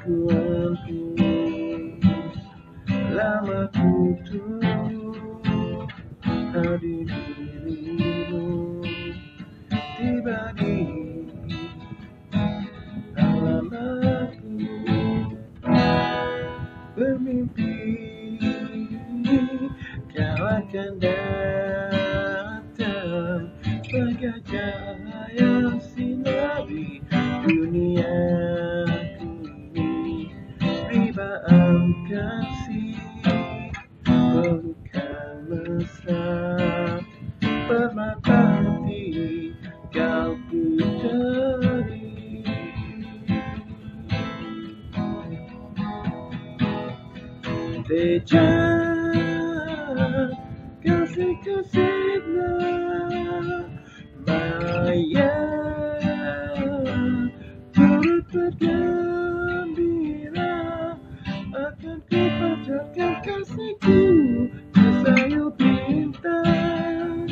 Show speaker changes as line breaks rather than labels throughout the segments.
Kepangkuanku Lama ku tunggu Hadir Tiba di alamatku Bermimpi Kau akan datang Ribaan kasih Pelukan mesra Permata hati Kau puteri Teja kasih-kasihnya Akan kupanjatkan kasihku di sayup bintang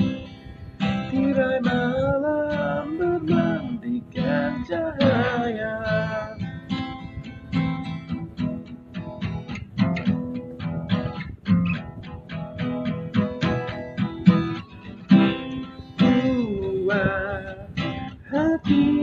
Tirai malam bermandikan cahaya. Buat hati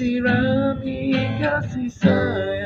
Disirami kasih sayang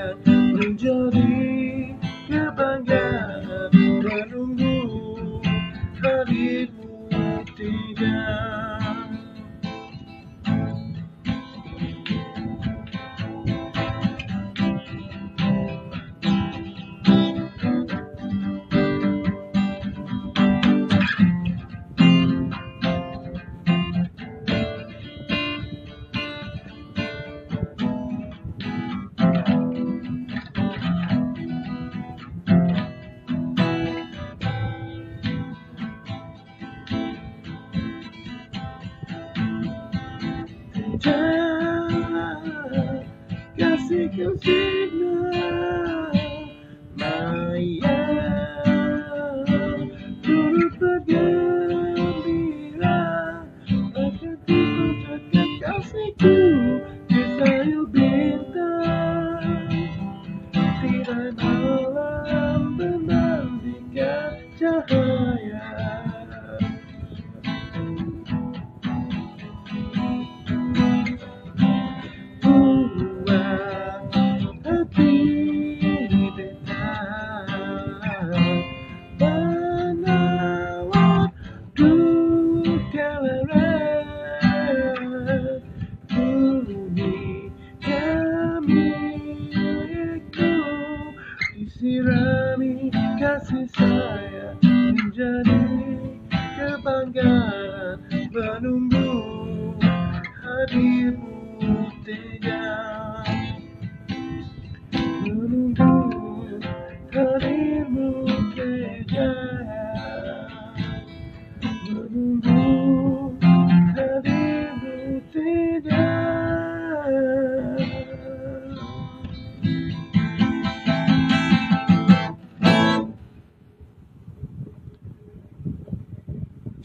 doce que eu siga. Mãe, Disirami kasih sayang Menjadi kebanggaan Menunggu hadirmu